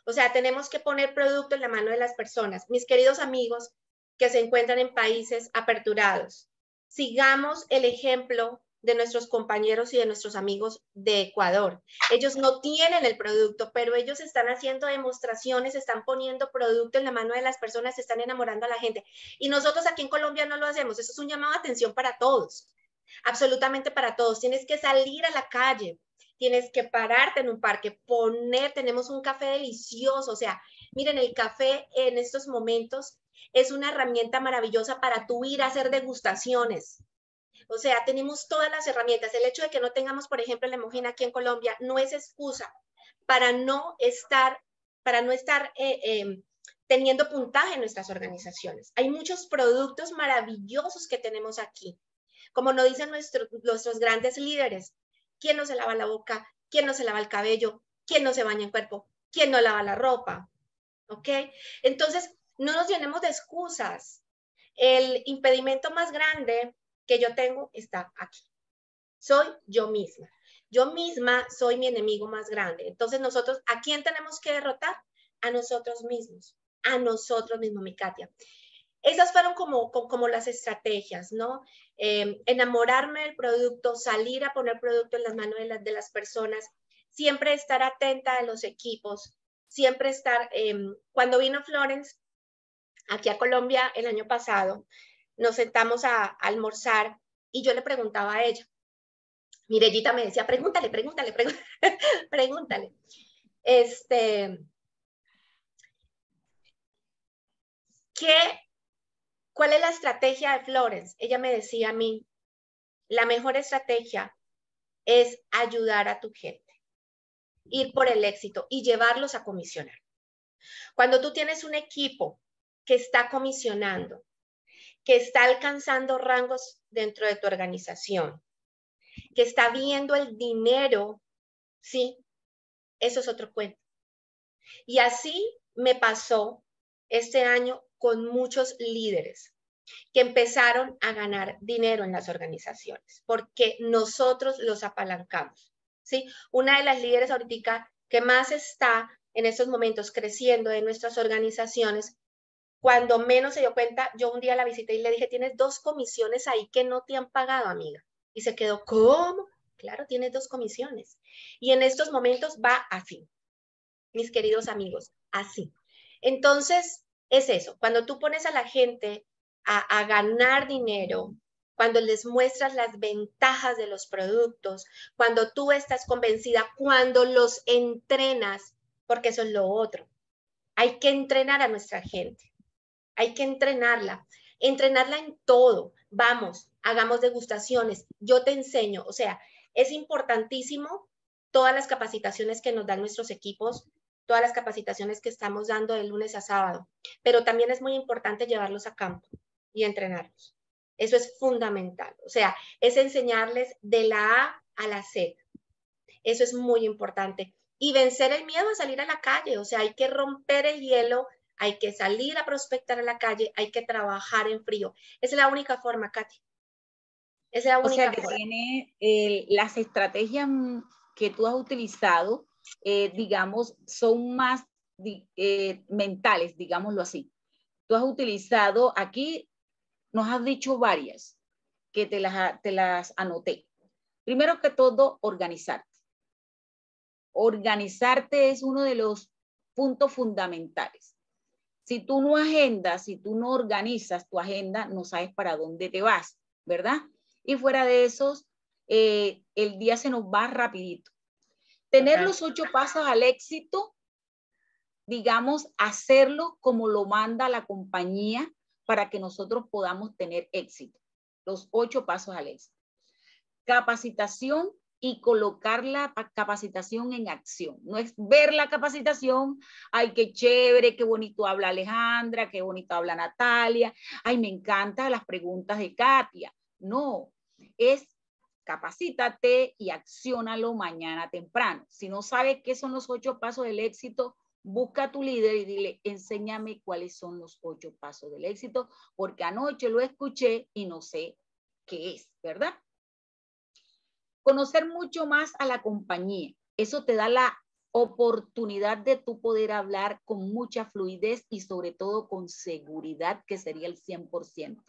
Speaker 2: O sea, tenemos que poner producto en la mano de las personas. Mis queridos amigos que se encuentran en países aperturados, sigamos el ejemplo de nuestros compañeros y de nuestros amigos de Ecuador. Ellos no tienen el producto, pero ellos están haciendo demostraciones, están poniendo producto en la mano de las personas, están enamorando a la gente. Y nosotros aquí en Colombia no lo hacemos. Eso es un llamado de atención para todos, absolutamente para todos. Tienes que salir a la calle, tienes que pararte en un parque, poner, tenemos un café delicioso, o sea, miren, el café en estos momentos es una herramienta maravillosa para tú ir a hacer degustaciones o sea, tenemos todas las herramientas. El hecho de que no tengamos, por ejemplo, la hemogena aquí en Colombia no es excusa para no estar, para no estar eh, em, teniendo puntaje en nuestras organizaciones. Hay muchos productos maravillosos que tenemos aquí. Como nos dicen nuestros, nuestros grandes líderes, ¿quién no se lava la boca? ¿Quién no se lava el cabello? ¿Quién no se baña el cuerpo? ¿Quién no lava la ropa? ¿Ok? Entonces, no nos llenemos de excusas. El impedimento más grande que yo tengo está aquí. Soy yo misma. Yo misma soy mi enemigo más grande. Entonces nosotros, ¿a quién tenemos que derrotar? A nosotros mismos, a nosotros mismos, mi Katia. Esas fueron como, como las estrategias, ¿no? Em, enamorarme del producto, salir a poner producto en las manos de, las, de las personas, siempre estar atenta a los equipos, siempre estar, em, cuando vino Florence aquí a Colombia el año pasado, nos sentamos a, almorzar y yo le preguntaba a ella. Mirellita me decía, pregúntale, pregúntale, pregúntale. Este, ¿qué, ¿cuál es la estrategia de Florence? Ella me decía a mí, la mejor estrategia es ayudar a tu gente, ir por el éxito y llevarlos a comisionar. Cuando tú tienes un equipo que está comisionando, que está alcanzando rangos dentro de tu organización, que está viendo el dinero, sí, eso es otro cuento. Y así me pasó este año con muchos líderes que empezaron a ganar dinero en las organizaciones, porque nosotros los apalancamos. ¿sí? Una de las líderes ahorita que más está en estos momentos creciendo en nuestras organizaciones, cuando menos se dio cuenta, yo un día la visité y le dije, tienes dos comisiones ahí que no te han pagado, amiga. Y se quedó, ¿cómo? Claro, tienes dos comisiones. Y en estos momentos va así, mis queridos amigos, así. Entonces, es eso, cuando tú pones a la gente a, ganar dinero, cuando les muestras las ventajas de los productos, cuando tú estás convencida, cuando los entrenas, porque eso es lo otro. Hay que entrenar a nuestra gente, hay que entrenarla, entrenarla en todo. Vamos, hagamos degustaciones, yo te enseño, o sea, es importantísimo todas las capacitaciones que nos dan nuestros equipos, todas las capacitaciones que estamos dando de lunes a sábado, pero también es muy importante llevarlos a campo y entrenarlos. Eso es fundamental. O sea, es enseñarles de la A a la Z. Eso es muy importante. Y vencer el miedo a salir a la calle. O sea, hay que romper el hielo, hay que salir a prospectar a la calle, hay que trabajar en frío. Esa es la única forma, Katy.
Speaker 1: Esa es la única o sea, que tiene eh, las estrategias que tú has utilizado, eh, digamos, son más eh, mentales, digámoslo así. Tú has utilizado aquí nos has dicho varias que te las, te las anoté. Primero que todo, organizarte. Organizarte es uno de los puntos fundamentales. Si tú no agendas, si tú no organizas tu agenda, no sabes para dónde te vas, ¿verdad? Y fuera de esos, eh, el día se nos va rapidito. Tener los ocho pasos al éxito, digamos, hacerlo como lo manda la compañía, para que nosotros podamos tener éxito. Los ocho pasos al éxito. Capacitación y colocar la capacitación en acción. No es ver la capacitación, ay, qué chévere, qué bonito habla Alejandra, qué bonito habla Natalia, ay, me encantan las preguntas de Katia. No, es capacítate y acciónalo mañana temprano. Si no sabes qué son los ocho pasos del éxito, busca a tu líder y dile, enséñame cuáles son los ocho pasos del éxito, porque anoche lo escuché y no sé qué es, ¿verdad? Conocer mucho más a la compañía. Eso te da la oportunidad de tu poder hablar con mucha fluidez y sobre todo con seguridad, que sería el 100%.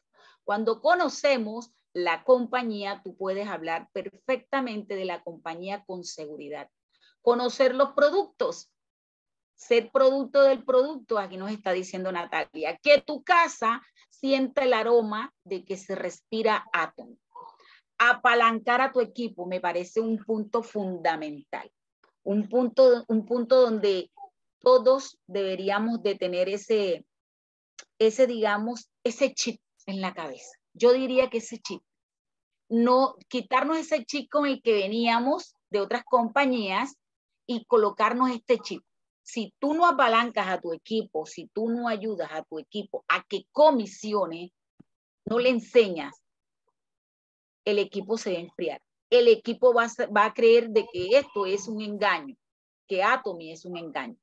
Speaker 1: Cuando conocemos la compañía, tú puedes hablar perfectamente de la compañía con seguridad. Conocer los productos ser producto del producto, aquí nos está diciendo Natalia, que tu casa sienta el aroma de que se respira átomo. Apalancar a tu equipo me parece un punto fundamental, un punto, un punto donde todos deberíamos de tener ese, ese, digamos, ese chip en la cabeza. Yo diría que ese chip, no quitarnos ese chip con el que veníamos de otras compañías y colocarnos este chip si tú no apalancas a tu equipo, si tú no ayudas a tu equipo a que comisione, no le enseñas, el equipo se va a enfriar. El equipo va a, creer de que esto es un engaño, que Atomy es un engaño.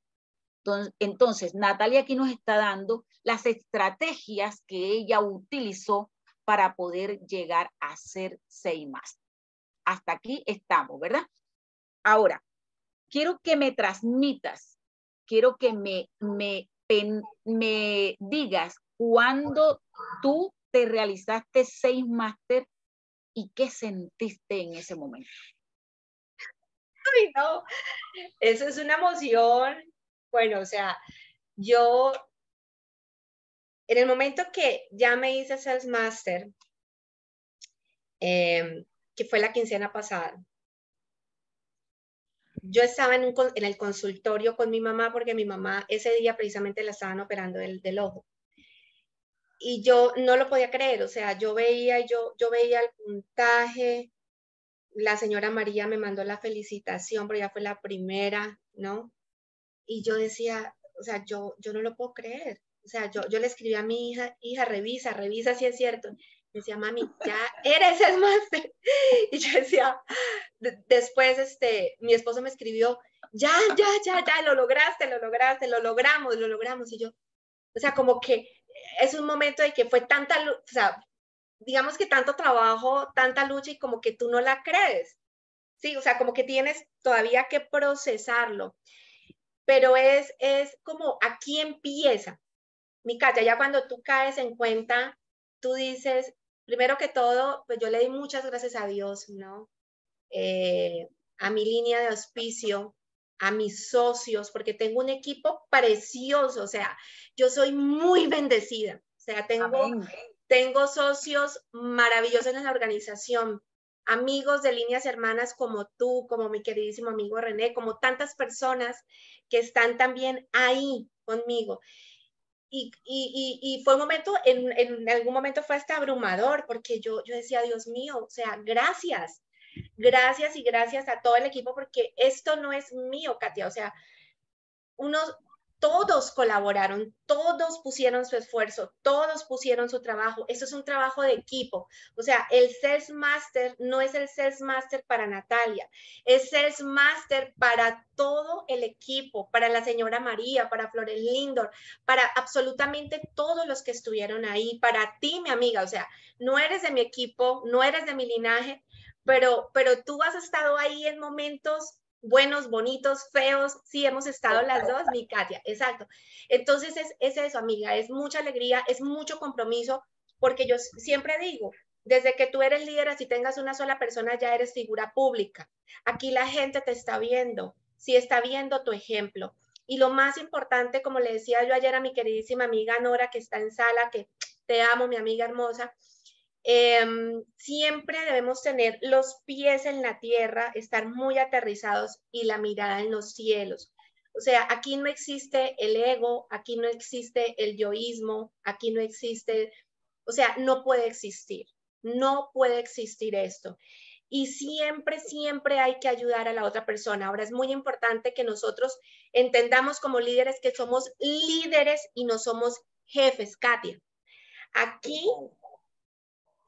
Speaker 1: Entonces, entonces, Natalia aquí nos está dando las estrategias que ella utilizó para poder llegar a ser seis más. Hasta aquí estamos, ¿verdad? Ahora, quiero que me transmitas quiero que me, me, me digas cuándo tú te realizaste seis máster y qué sentiste en ese momento.
Speaker 2: Ay, no, eso es una emoción. Bueno, o sea, yo, en el momento que ya me hice Sales Master, em, que fue la quincena pasada, yo estaba en, el consultorio con mi mamá porque mi mamá ese día precisamente la estaban operando del, ojo. Y yo no lo podía creer, o sea, yo veía, yo, yo veía el puntaje, la señora María me mandó la felicitación, pero ya fue la primera, ¿no? Y yo decía, o sea, yo, yo no lo puedo creer. O sea, yo, yo le escribí a mi hija, hija, revisa, revisa si es cierto. Me decía, mami, ya eres el máster. Y yo decía, después, este, mi esposo me escribió, ya, ya, ya, ya, lo lograste, lo lograste, lo logramos, lo logramos. Y yo, o sea, como que es un momento de que fue tanta, o digamos que tanto trabajo, tanta lucha y como que tú no la crees. Sí, o sea, como que tienes todavía que procesarlo. Pero es, es como aquí empieza. Mi Katia, ya cuando tú caes en cuenta, tú dices, primero que todo, pues yo le di muchas gracias a Dios, ¿no? Eh, a mi línea de auspicio, a mis socios, porque tengo un equipo precioso, o sea, yo soy muy bendecida, o sea, tengo, tengo socios maravillosos en la organización, amigos de líneas hermanas como tú, como mi queridísimo amigo René, como tantas personas que están también ahí conmigo. Y, y, y, fue un momento, en, en, algún momento fue hasta abrumador, porque yo, yo decía, Dios mío, o sea, gracias, gracias y gracias a todo el equipo, porque esto no es mío, Katia, o sea, unos, todos colaboraron, todos pusieron su esfuerzo, todos pusieron su trabajo. Eso es un trabajo de equipo. O sea, el Sales Master no es el Sales Master para Natalia, es Sales Master para todo el equipo, para la señora María, para Flores Lindor, para absolutamente todos los que estuvieron ahí, para ti, mi amiga. O sea, no eres de mi equipo, no eres de mi linaje, pero, pero tú has estado ahí en momentos buenos, bonitos, feos, sí hemos estado las dos, mi Katia, exacto. Entonces es, es eso, amiga, es mucha alegría, es mucho compromiso, porque yo siempre digo, desde que tú eres líder, si tengas una sola persona, ya eres figura pública. Aquí la gente te está viendo, si está viendo tu ejemplo. Y lo más importante, como le decía yo ayer a mi queridísima amiga Nora, que está en sala, que te amo, mi amiga hermosa, Em, siempre debemos tener los pies en la tierra, estar muy aterrizados y la mirada en los cielos. O sea, aquí no existe el ego, aquí no existe el yoísmo, aquí no existe, o sea, no puede existir, no puede existir esto. Y siempre, siempre hay que ayudar a la otra persona. Ahora es muy importante que nosotros entendamos como líderes que somos líderes y no somos jefes, Katia. Aquí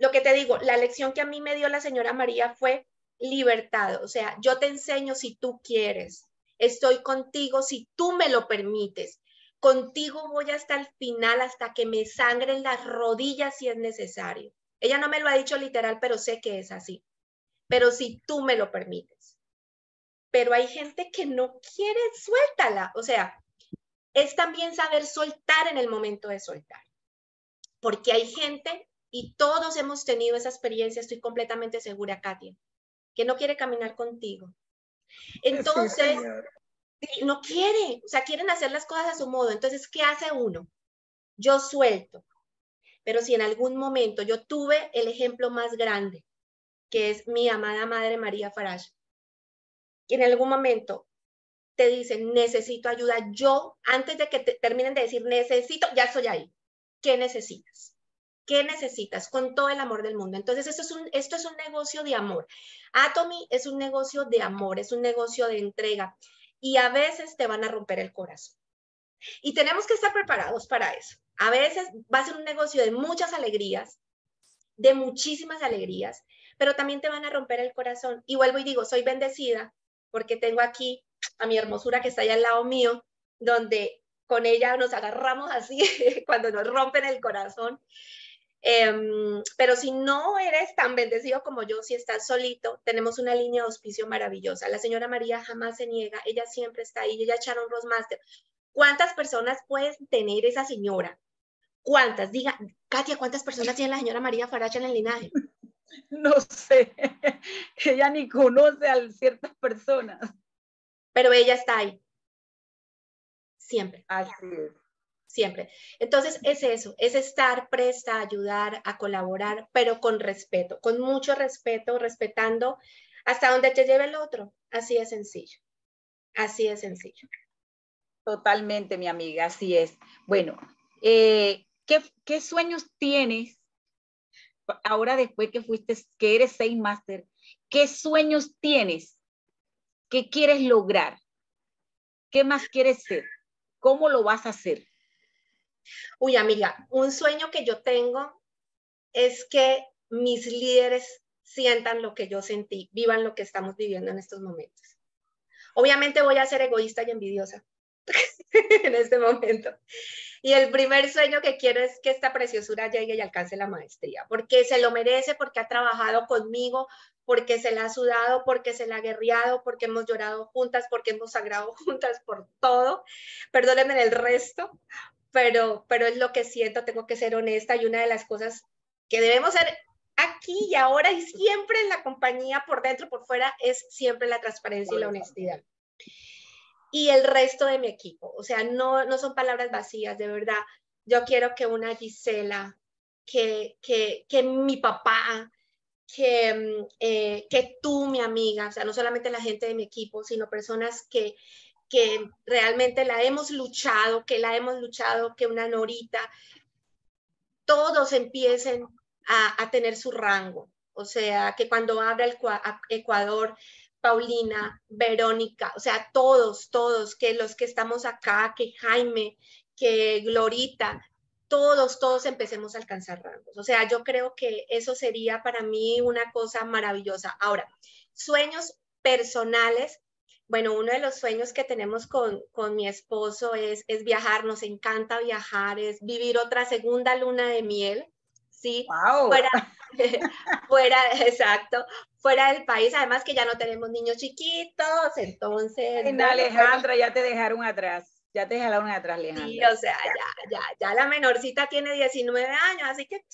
Speaker 2: lo que te digo, la lección que a mí me dio la señora María fue libertad. O sea, yo te enseño si tú quieres. Estoy contigo si tú me lo permites. Contigo voy hasta el final, hasta que me sangren las rodillas si es necesario. Ella no me lo ha dicho literal, pero sé que es así. Pero si tú me lo permites. Pero hay gente que no quiere, suéltala. O sea, es también saber soltar en el momento de soltar. Porque hay gente y todos hemos tenido esa experiencia, estoy completamente segura, Katia, que no quiere caminar contigo. Entonces, no quiere, o sea, quieren hacer las cosas a su modo. Entonces, ¿qué hace uno? Yo suelto. Pero si en algún momento yo tuve el ejemplo más grande, que es mi amada Madre María Farage, y en algún momento te dicen, necesito ayuda, yo, antes de que te terminen de decir, necesito, ya estoy ahí. ¿Qué necesitas? ¿Qué necesitas? Con todo el amor del mundo. Entonces, esto es un, esto es un negocio de amor. Atomy es un negocio de amor, es un negocio de entrega. Y a veces te van a romper el corazón. Y tenemos que estar preparados para eso. A veces va a ser un negocio de muchas alegrías, de muchísimas alegrías, pero también te van a romper el corazón. Y vuelvo y digo, soy bendecida porque tengo aquí a mi hermosura que está allá al lado mío, donde con ella nos agarramos así cuando nos rompen el corazón. Em, pero si no eres tan bendecido como yo, si estás solito, tenemos una línea de auspicio maravillosa. La señora María jamás se niega, ella siempre está ahí, ella echaron Rosmaster. ¿Cuántas personas puede tener esa señora? ¿Cuántas? Diga, Katia, ¿cuántas personas tiene la señora María Faracha en el linaje?
Speaker 1: No sé, ella ni conoce a ciertas personas.
Speaker 2: Pero ella está ahí. Siempre.
Speaker 1: Así es
Speaker 2: siempre. Entonces, es eso, es estar presta a ayudar, a colaborar, pero con respeto, con mucho respeto, respetando hasta donde te lleve el otro. Así es sencillo. Así es sencillo.
Speaker 1: Totalmente, mi amiga, así es. Bueno, eh, ¿qué, sueños tienes ahora después que fuiste, que eres Seis Master? ¿Qué sueños tienes? ¿Qué quieres lograr? ¿Qué más quieres ser? ¿Cómo lo vas a hacer?
Speaker 2: Uy, amiga, un sueño que yo tengo es que mis líderes sientan lo que yo sentí, vivan lo que estamos viviendo en estos momentos. Obviamente voy a ser egoísta y envidiosa en este momento. Y el primer sueño que quiero es que esta preciosura llegue y alcance la maestría, porque se lo merece, porque ha trabajado conmigo, porque se la ha sudado, porque se la ha guerreado, porque hemos llorado juntas, porque hemos sagrado juntas por todo. Perdónenme el resto, pero, pero es lo que siento, tengo que ser honesta y una de las cosas que debemos ser aquí y ahora y siempre en la compañía, por dentro, por fuera, es siempre la transparencia y la honestidad. Y el resto de mi equipo, o sea, no, no son palabras vacías, de verdad. Yo quiero que una Gisela, que, que, que mi papá, que, mm, eh, que tú, mi amiga, o sea, no solamente la gente de mi equipo, sino personas que, que realmente la hemos luchado, que la hemos luchado, que una Norita, todos empiecen a, tener su rango. O sea, que cuando abra el Ecuador, Paulina, Verónica, o sea, todos, todos, que los que estamos acá, que Jaime, que Glorita, todos, todos empecemos a alcanzar rangos. O sea, yo creo que eso sería para mí una cosa maravillosa. Ahora, sueños personales. Bueno, uno de los sueños que tenemos con, con mi esposo es, es viajar, nos encanta viajar, es vivir otra segunda luna de miel. ¿sí? Fuera, fuera, exacto, fuera del país, además que ya no tenemos niños chiquitos, entonces...
Speaker 1: Alejandra, ya te dejaron atrás. Ya te jalaron atrás, Alejandra.
Speaker 2: Sí, o sea, ya, ya, ya la menorcita tiene 19 años, así que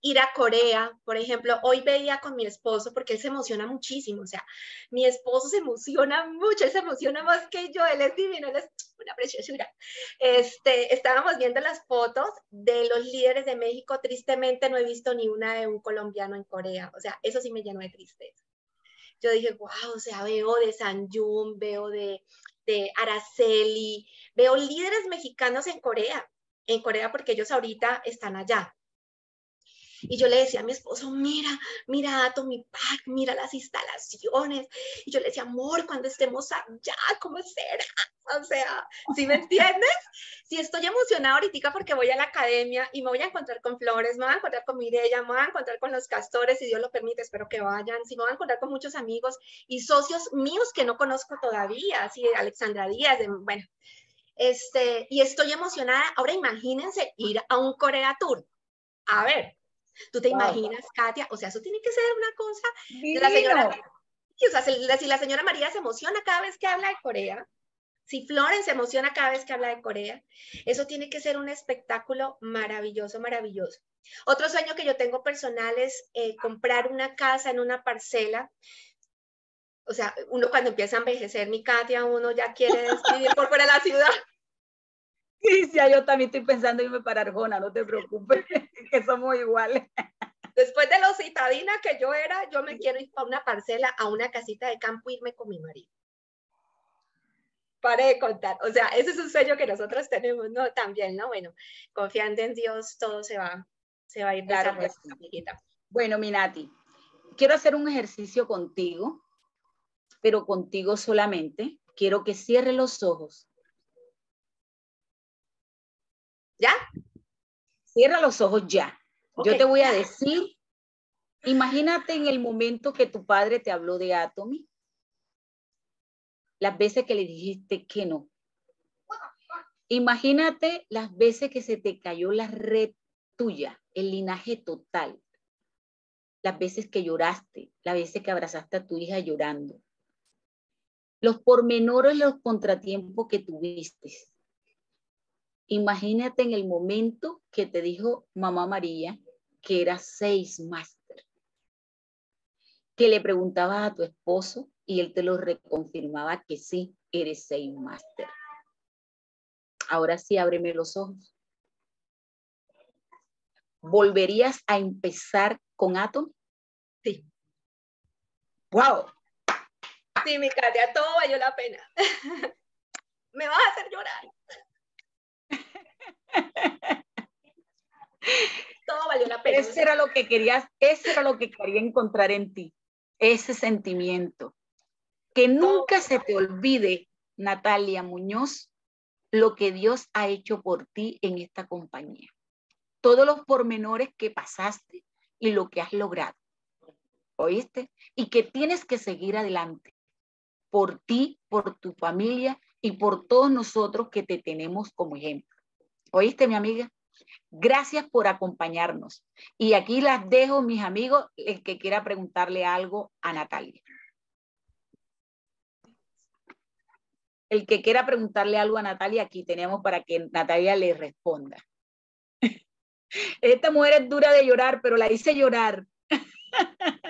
Speaker 2: ir a Corea, por ejemplo, hoy veía con mi esposo, porque él se emociona muchísimo, o sea, mi esposo se emociona mucho, él se emociona más que yo, él es divino, él es una preciosura. Este, estábamos viendo las fotos de los líderes de México, tristemente no he visto ni una de un colombiano en Corea, o sea, eso sí me llenó de tristeza. Yo dije, wow, o sea, veo de San Jun, veo de de Araceli, veo líderes mexicanos en Corea, en Corea porque ellos ahorita están allá. Y yo le decía a mi esposo, mira, mira Atomy Pack, mira las instalaciones. Y yo le decía, amor, cuando estemos allá, ¿cómo será? O sea, ¿sí me entiendes? Si estoy emocionada ahorita porque voy a la academia y me voy a encontrar con Flores, me voy a encontrar con Mireya, me voy a encontrar con los castores, si Dios lo permite, espero que vayan. Si me voy a encontrar con muchos amigos y socios míos que no conozco todavía, así Alexandra Díaz, bueno, este, y estoy emocionada. Ahora imagínense ir a un Corea Tour. A ver, ¿Tú te imaginas, Katia? O sea, eso tiene que ser una cosa de la señora. O sea, si la señora María se emociona cada vez que habla de Corea, si Florence se emociona cada vez que habla de Corea, eso tiene que ser un espectáculo maravilloso, maravilloso. Otro sueño que yo tengo personal es eh, comprar una casa en una parcela. O sea, uno cuando empieza a envejecer, mi Katia, uno ya quiere vivir por fuera de la ciudad.
Speaker 1: Sí, yo también estoy pensando irme para Arjona, no te preocupes, que somos iguales.
Speaker 2: Después de los citadinas que yo era, yo me quiero ir a una parcela, a una casita de campo, irme con mi marido. Pare de contar. O sea, ese es un sueño que nosotros tenemos, ¿no? También, ¿no? Bueno, confiando en Dios, todo se va, se va a ir
Speaker 1: claro, Bueno, Minati, quiero hacer un ejercicio contigo, pero contigo solamente. Quiero que cierre los ojos
Speaker 2: ¿Ya?
Speaker 1: Cierra los ojos ya. Yo te voy a decir, imagínate en el momento que tu padre te habló de Atomy, las veces que le dijiste que no. Imagínate las veces que se te cayó la red tuya, el linaje total. Las veces que lloraste, las veces que abrazaste a tu hija llorando. Los pormenores, los contratiempos que tuviste Imagínate en el momento que te dijo mamá María que era seis máster, que le preguntabas a tu esposo y él te lo reconfirmaba que sí, eres seis máster. Ahora sí, ábreme los ojos. ¿Volverías a empezar con Atom?
Speaker 2: Sí.
Speaker 1: ¡Wow!
Speaker 2: Sí, mi Katia, todo valió la pena. Me vas a hacer llorar. Todo valió la pena.
Speaker 1: Ese era lo que querías, ese era lo que quería encontrar en ti, ese sentimiento. Que nunca se te olvide, Natalia Muñoz, lo que Dios ha hecho por ti en esta compañía. Todos los pormenores que pasaste y lo que has logrado. ¿Oíste? Y que tienes que seguir adelante por ti, por tu familia y por todos nosotros que te tenemos como ejemplo. ¿Oíste, mi amiga? Gracias por acompañarnos. Y aquí las dejo, mis amigos, el que quiera preguntarle algo a Natalia. El que quiera preguntarle algo a Natalia, aquí tenemos para que Natalia le responda. Esta mujer es dura de llorar, pero la hice llorar